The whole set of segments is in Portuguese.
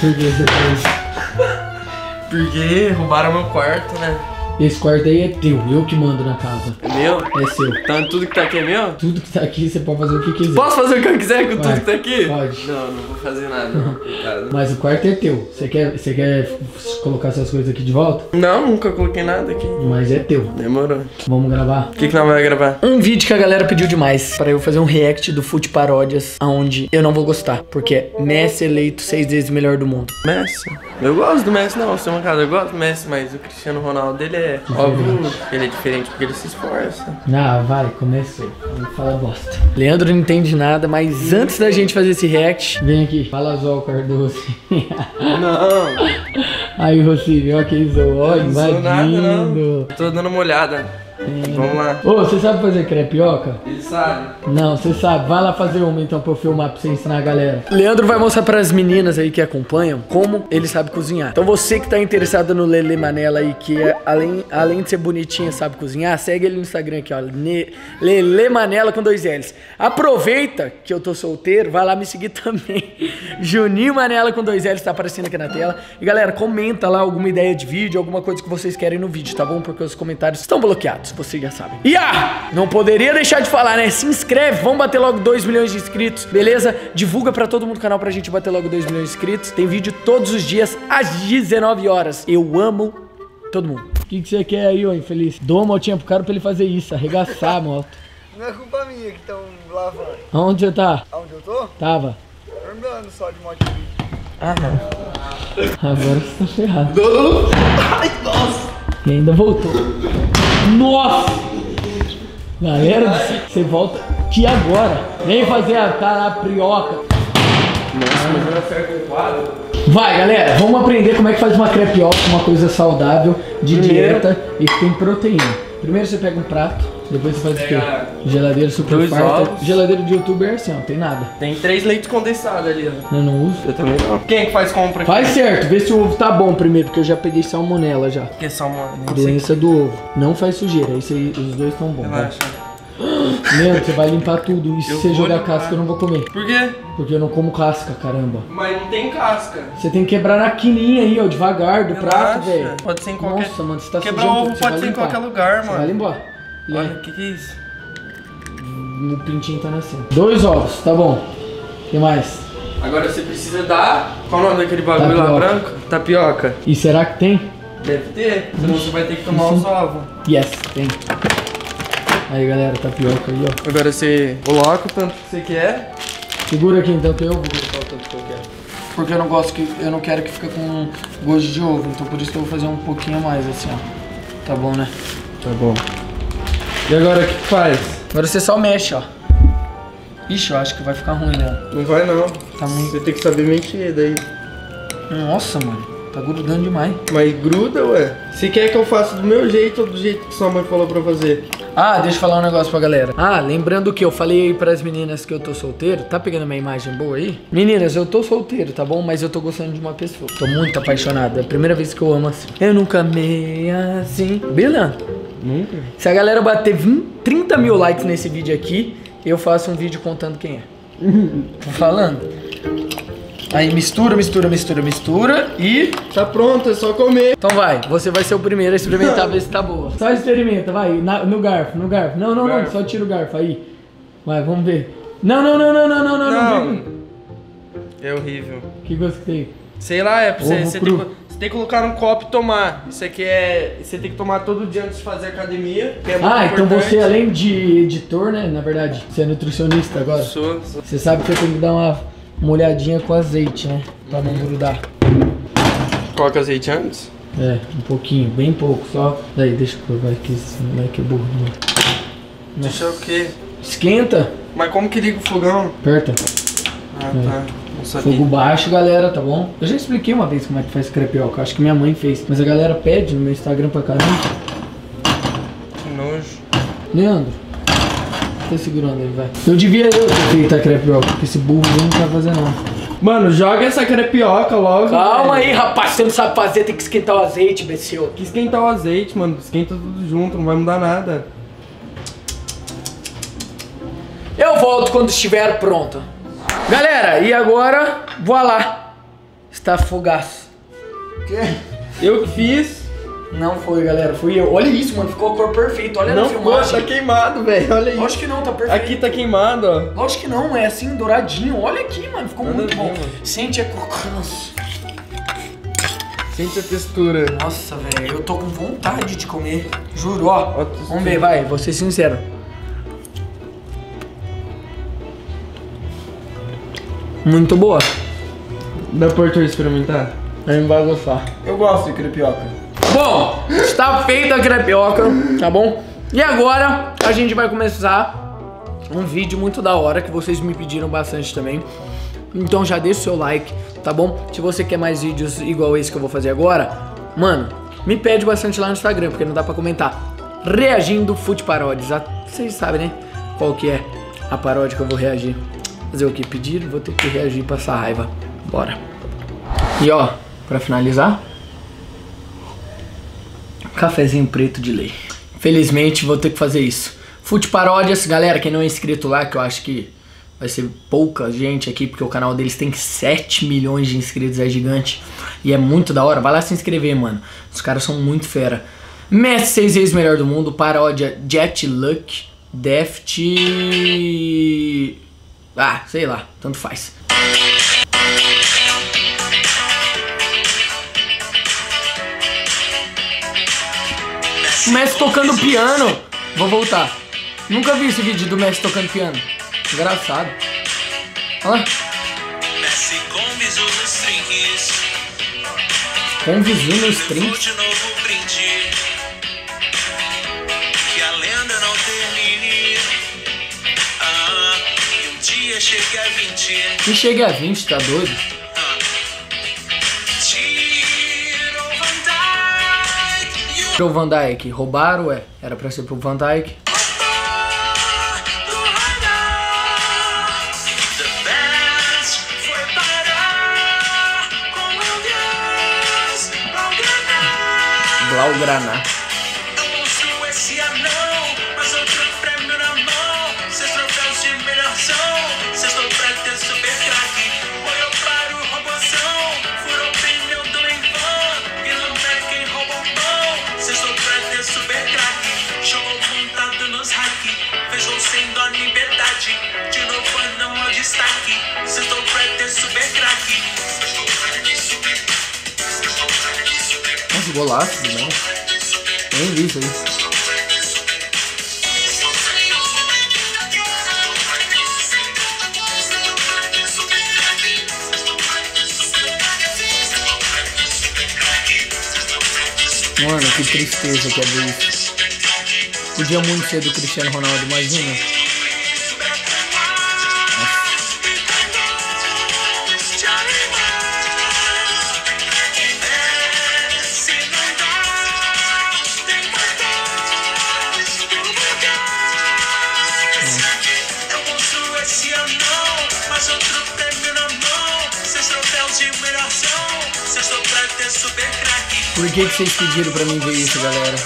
Por que você isso? Porque roubaram meu quarto, né? Esse quarto aí é teu, eu que mando na casa. É meu? É seu. Então tudo que tá aqui é meu? Tudo que tá aqui você pode fazer o que quiser. Posso fazer o que eu quiser com Vai, tudo que tá aqui? pode. Não, não vou fazer nada. não. Mas o quarto é teu. Você quer, você quer colocar essas coisas aqui de volta? Não, nunca coloquei nada aqui. Mas é teu. Demorou. Vamos gravar? O que, que nós vamos gravar? Um vídeo que a galera pediu demais pra eu fazer um react do Fute Paródias, aonde eu não vou gostar, porque é Messi eleito seis vezes melhor do mundo. Messi. Eu gosto do Messi, não, seu mancada. Eu gosto do Messi, mas o Cristiano Ronaldo, ele é óbvio que ele é diferente porque ele se esforça. Ah, vai, começou. Não fala bosta. Leandro não entende nada, mas antes da gente fazer esse react, Vem aqui, fala Zol Cardoso. Não, Aí, Rocife, ó quem zoou, ó, não sou nada, não. invadindo. Tô dando uma olhada. Vamos lá. Ô, você sabe fazer crepioca? Ele sabe. Não, você sabe. Vai lá fazer uma então pra eu filmar pra você ensinar a galera. Leandro vai mostrar pras meninas aí que acompanham como ele sabe cozinhar. Então você que tá interessado no Lele Manela aí, que é, além, além de ser bonitinha, sabe cozinhar, segue ele no Instagram aqui, ó. Ne- Lele Manela com dois L's. Aproveita que eu tô solteiro, vai lá me seguir também. Juninho Manela com dois L's tá aparecendo aqui na tela. E galera, comenta lá alguma ideia de vídeo, alguma coisa que vocês querem no vídeo, tá bom? Porque os comentários estão bloqueados, vocês já sabem. E ah, não poderia deixar de falar, né? Se inscreve, vamos bater logo 2 milhões de inscritos, beleza? Divulga pra todo mundo o canal pra gente bater logo 2 milhões de inscritos. Tem vídeo todos os dias às 19 horas. Eu amo todo mundo. O que, que você quer aí, ô infeliz? Dou uma motinha pro cara pra ele fazer isso, arregaçar a moto. Não é culpa minha que estão lavando. Aonde você tá? Aonde eu tô? Tava. Andando só de moto. Agora você tá ferrado. Ai, nossa! E ainda voltou. Nossa! Galera, você volta aqui agora. Vem fazer a caraprioca. Nossa, mas eu não acerto o quadro. Vai, galera, vamos aprender como é que faz uma crepioca, uma coisa saudável, de dieta e que tem proteína. Primeiro você pega um prato, depois você faz o quê? Geladeira super dois farta. ovos. Geladeira de youtuber é assim, ó, não tem nada. Tem três leites condensados ali, ó. Eu não uso. Eu também não. Quem é que faz compra aqui? Faz certo, vê se o ovo tá bom primeiro, porque eu já peguei salmonela já. Que é. Nem sei. Doença do ovo. Não faz sujeira, esse aí, os dois estão bons. vai. Relaxa. Leandro, você vai limpar tudo. E se Eu você vou jogar limpar. casca, eu não vou comer. Por quê? Porque eu não como casca, caramba. Mas não tem casca. Você tem que quebrar na quininha aí, ó, devagar, do prato, Relaxa. velho. Pode ser em qualquer. Nossa, mano, você tá Quebrar sujando ovo tudo, você pode vai ser em limpar. qualquer lugar, Você vai mano. Limpar. Olha, o que, que é isso? O pintinho tá nascendo. Dois ovos, tá bom. O que mais? Agora você precisa dar. Qual o nome daquele bagulho lá Tapioca. branco? Tapioca. E será que tem? Deve ter. Senão você vai ter que tomar os ovos. Yes, tem. Aí, galera, tapioca aí, ó. Agora você coloca o tanto que você quer. Segura aqui então que eu vou colocar o tanto que eu quero. Porque eu não gosto que. Eu não quero que fique com gosto de ovo. Então por isso que eu vou fazer um pouquinho mais, assim, ó. Tá bom, né? Tá bom. E agora o que, faz? Agora você só mexe, ó. Ixi, eu acho que vai ficar ruim, né? Não vai não. Tá muito. Você tem que saber mexer daí. Nossa, mano. Tá grudando demais. Mas gruda, ué. Se quer que eu faça do meu jeito ou do jeito que sua mãe falou pra fazer? Ah, deixa eu falar um negócio pra galera. Ah, lembrando que eu falei aí pras meninas que eu tô solteiro. Tá pegando minha imagem boa aí? Meninas, eu tô solteiro, tá bom? Mas eu tô gostando de uma pessoa. Tô muito apaixonado. É a primeira vez que eu amo assim. Eu nunca amei assim. Beleza? Nunca. Se a galera bater 20, 30 mil likes nesse vídeo aqui, eu faço um vídeo contando quem é. Tô falando? Aí mistura, mistura, mistura, mistura e. Tá pronto, é só comer. Então vai, você vai ser o primeiro a experimentar, ver se tá boa. Só experimenta, vai, na- no garfo, no garfo. Não, não, não, Garfo. só tira o garfo aí. Vai, vamos ver. Não, não, não, não, não, não, não. não. Não. É horrível. Que gosto que tem? Sei lá, é pra você. Ovo Você tem, você tem que colocar num copo e tomar. Isso aqui é. Você tem que tomar todo dia antes de fazer academia. É Ah, então importante. você, além de editor, né? Na verdade, você é nutricionista agora. Sou, sou. Você sabe que você tem que dar uma molhadinha com azeite, né? Pra não grudar. Coloca azeite antes? É, um pouquinho, bem pouco, só. Daí, deixa eu pôr, vai que esse moleque é burro. Né? Deixa o quê? Esquenta, Mas como que liga o fogão? aperta. Ah, tá. Fogo baixo, galera, tá bom? Eu já expliquei uma vez como é que faz crepioca, acho que minha mãe fez. Mas a galera pede no meu Instagram pra caramba. Que nojo. Leandro, tá segurando ele, vai. Eu devia eu ter feito a crepioca, porque esse burro aí não tá fazendo não. Mano, joga essa crepioca logo. Calma velho. aí, rapaz, você não sabe fazer, tem que esquentar o azeite, imbecil. Que esquentar o azeite, mano. Esquenta tudo junto, não vai mudar nada. Eu volto quando estiver pronto. Galera, e agora, voilá. Está fogaço. Eu que fiz. Não foi, galera, fui eu. Olha isso, mano, ficou a cor perfeita. Olha Não na ficou, filmagem. tá queimado, velho. Olha isso. Lógico que não, tá perfeito. Aqui tá queimado, ó. Lógico que não, é assim, douradinho. Olha aqui, mano, ficou Nada muito bom. mano. Sente a crocância. Sente a textura. Nossa, velho, eu tô com vontade de comer. Juro, ó. Ó. Vamos ver, vai, vou ser sincero. Muito boa. Dá pra Arthur experimentar? Ele vai gostar. Eu gosto de crepioca. Bom, está feita a crepioca, tá bom? E agora a gente vai começar um vídeo muito da hora que vocês me pediram bastante também. Então já deixa o seu like, tá bom? Se você quer mais vídeos igual esse que eu vou fazer agora, mano, me pede bastante lá no Instagram, porque não dá pra comentar. Reagindo Fute Paródias. Ah, Vocês sabem, né? Qual que é a paródia que eu vou reagir. Fazer o que? Pedir? Vou ter que reagir e passar raiva. Bora. E ó, pra finalizar, Cafezinho preto de lei. Felizmente vou ter que fazer isso. Fute Paródias, galera, quem não é inscrito lá, que eu acho que vai ser pouca gente aqui, porque o canal deles tem 7 milhões de inscritos, é gigante. E é muito da hora. Vai lá se inscrever, mano. Os caras são muito fera. Messi, seis vezes melhor do mundo. Paródia Jet Luck. Deft. Ah, sei lá, tanto faz. O Messi tocando piano. Vou voltar. Nunca vi esse vídeo do Messi tocando piano. Engraçado. Olha lá. Messi com visu nos trinques. Com visu nos trinques. Chegue a 20. Que chegue a 20, tá doido? Ah. Tiro Van Pro Dyke. Roubaram, é. Era pra ser pro Van Dyke. Blaugrana. Eu monstro esse anão, mas outro prêmio na mão. Seus troféus de melhor Golaço, não. Nem vi isso aí. Mano, que tristeza que é isso. Podia muito ser do Cristiano Ronaldo, imagina. Por que, que vocês pediram pra mim ver isso, galera?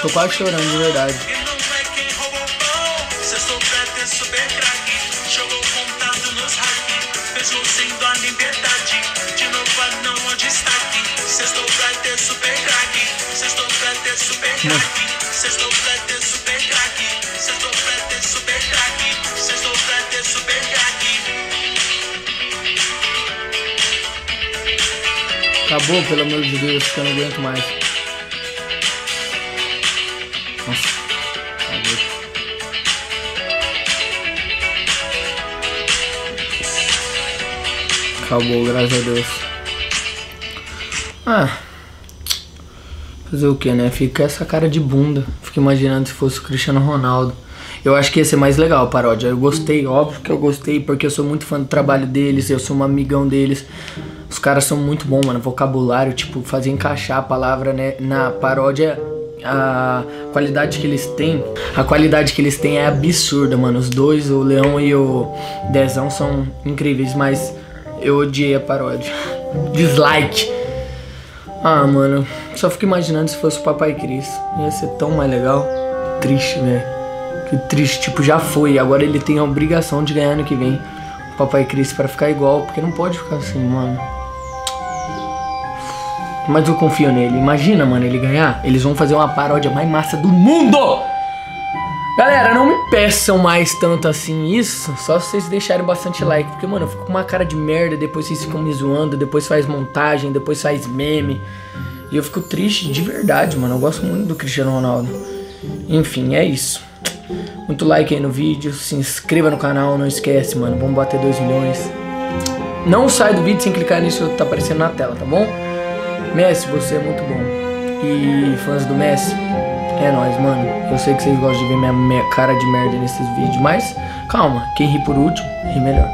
Tô quase chorando de verdade. E Acabou, pelo amor de Deus, que eu não aguento mais. Nossa, acabou. Graças a Deus. Ah. Fazer o que, né? Fica essa cara de bunda. Fico imaginando se fosse o Cristiano Ronaldo. Eu acho que ia ser mais legal a paródia. Eu gostei, óbvio que eu gostei, porque eu sou muito fã do trabalho deles, eu sou um amigão deles. Os caras são muito bons, mano. Vocabulário, tipo, fazer encaixar a palavra né, na paródia. A qualidade que eles têm, a qualidade que eles têm é absurda, mano. Os dois, o Leão e o Dezão, são incríveis, mas eu odiei a paródia. Dislike. Ah, mano, só fico imaginando se fosse o Papai Cris. Ia ser tão mais legal. Triste, velho. Que triste, tipo, já foi. Agora ele tem a obrigação de ganhar ano que vem o Papai Cris pra ficar igual, porque não pode ficar assim, mano. Mas eu confio nele. Imagina, mano, ele ganhar. Eles vão fazer uma paródia mais massa do mundo! Galera, não me peçam mais tanto assim isso, só se vocês deixarem bastante like, porque, mano, eu fico com uma cara de merda, depois vocês ficam me zoando, depois faz montagem, depois faz meme. E eu fico triste de verdade, mano. Eu gosto muito do Cristiano Ronaldo. Enfim, é isso. Muito like aí no vídeo, se inscreva no canal, não esquece, mano. Vamos bater 2 milhões. Não sai do vídeo sem clicar nisso que tá aparecendo na tela, tá bom? Messi, você é muito bom. E fãs do Messi, é nóis, mano. Eu sei que vocês gostam de ver minha, minha cara de merda nesses vídeos, mas calma, quem ri por último, ri melhor.